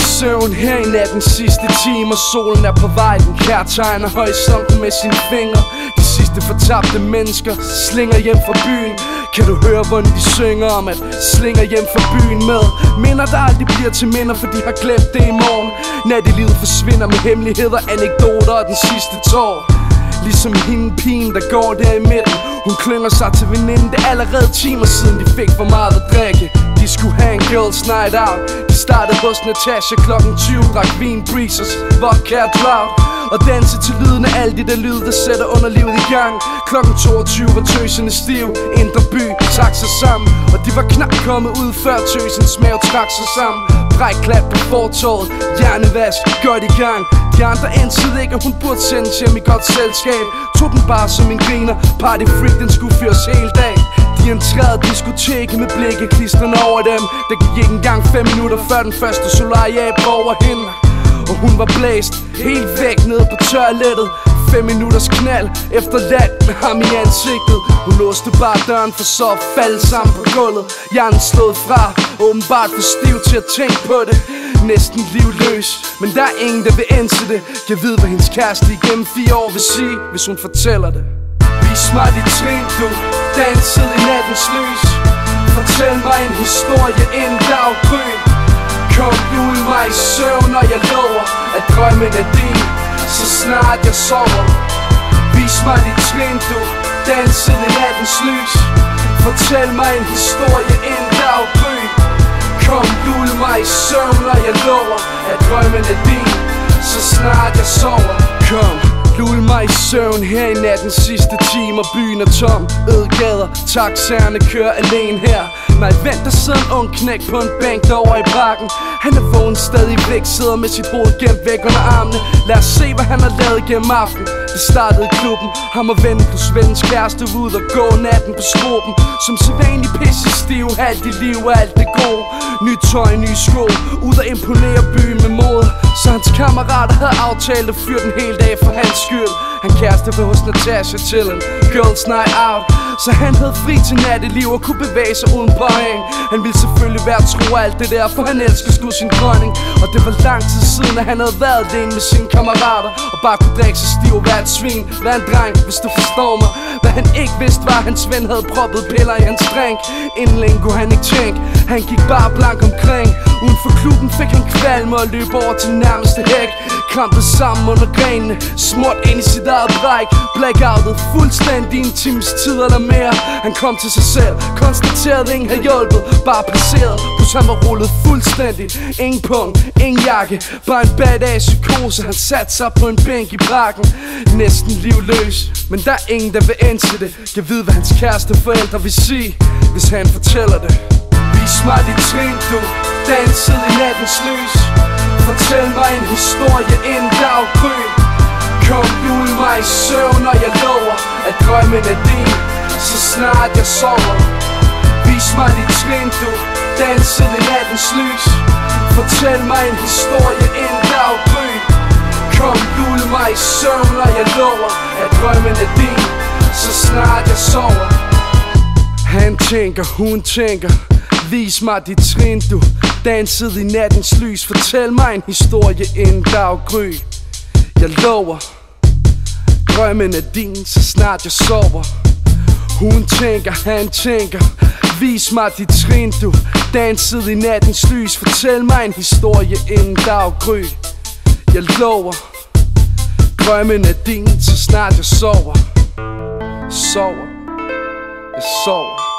søvn her i natten sidste time Og solen er på vej, den kærtegner horisonten med sine fingre. De sidste fortabte mennesker slinger hjem fra byen. Kan du høre, hvordan de synger om at slinger hjem fra byen med? Minder der aldrig bliver til minder, for de har glemt det i morgen. Nattelivet forsvinder med hemmeligheder, anekdoter og den sidste tår. Ligesom hende pigen, der går der i midten. Hun klynger sig til veninden. Det er allerede timer siden, de fik for meget at drikke. De skulle have en girls night out. De startede hos Natasha klokken 20 Drak vin, breezers, vodka og drought og danse til lyden af alt det der lyd, der sætter underlivet i gang. Klokken 22 var tøsende stiv Indre by trak sig sammen. Og de var knap kommet ud før tøsens mave trak sig sammen. Bræk klat på fortorvet Hjernevask, godt i gang. De andre ansede ikke, at hun burde sendes hjem i godt selskab. Tog den bare som en griner Party freak, den skulle fyres hele dag De entrerede diskoteket med blikket klistrende over dem. Det gik ikke engang 5 minutter før den første solarie over hende og hun var blæst. Helt væk nede på toilettet. 5 minutters knald efter land med ham i ansigtet. Hun låste bare døren for så at falde sammen på gulvet. Hjernen slået fra, åbenbart for stiv til at tænke på det. Næsten livløs, men der er ingen der vil indse det. Jeg ved hvad hendes kæreste igennem fire år vil sige, hvis hun fortæller det. Vis mig dit trin, du. Dansede i nattens lys. Fortæl mig en historie inden daggry. Kom ud mig i søvn, og jeg lover At drømmen er din, så snart jeg sover. Vis mig dit trin, du dansede i nattens lys. Fortæl mig en historie en daggry. Kom ud mig i søvn, og jeg lover At drømmen er din, så snart jeg sover. Kom. Lul mig i søvn her i natten sidste time Og Byen er tom, ødegader, taxaerne kører alene her. Nej, vent, der sidder en ung knæk på en bænk derovre i parken. Han er vågen stadig væk, sidder med sit hoved gemt væk under armene. Lad os se, hvad han har lavet gennem aften Det startede i klubben, ham og vennen plus vennens kæreste ud og gå natten på skruppen Som sædvanlig pisse stiv, halvt i liv og alt det gode. Nyt tøj, nye sko, ud og imponere byen med mod. Så hans kammerater havde aftalt at fyre den hele dag for hans skyld. Han kæreste var hos Natasha til en girls night out. Så han havde fri til natteliv og kunne bevæge sig uden påhæng Han ville selvfølgelig være tro alt det der, for han elskede sgu sin dronning. Og det var lang tid siden, at han havde været alene med sine kammerater. Og bare kunne drikke sig stiv og være et svin, være en dreng, hvis du forstår mig. Hvad han ikke vidste var, at hans ven havde proppet piller i hans drink. Inden længe kunne han ikke tænke, han gik bare blank omkring. Uden for klubben fik han kvalme og løb over til nærmeste hæk. Krampet sammen under grenene, småt ind i sit eget bræk Blackoutet fuldstændig en times tid eller mere. Han kom til sig selv, konstaterede ingen havde hjulpet Bare passeret, plus han var rullet fuldstændig Ingen punkt, ingen jakke, bare en badass psykose Han satte sig på en bænk i brakken, Næsten livløs, men der er ingen der vil indse det. Jeg ved hvad hans kæreste forældre vil sige, hvis han fortæller det. Vis mig dit trin, du. Danset i nattens lys. Fortæl mig en historie inden daggry. Kom lul mig i søvn, og jeg lover At drømmen er din, så snart jeg sover. Vis mig dit trin, du Danset i nattens lys. Fortæl mig en historie inden daggry. Kom lul mig i søvn, og jeg lover At drømmen er din, så snart jeg sover. Han tænker, hun tænker. Vis mig dit trin, du dansede i nattens lys. Fortæl mig en historie inden daggry. Jeg lover. Drømmen er din, så snart jeg sover. Hun tænker, han tænker. Vis mig dit trin, du dansede i nattens lys. Fortæl mig en historie inden daggry. Jeg lover. Drømmen er din, så snart jeg sover. Sover. Jeg sover.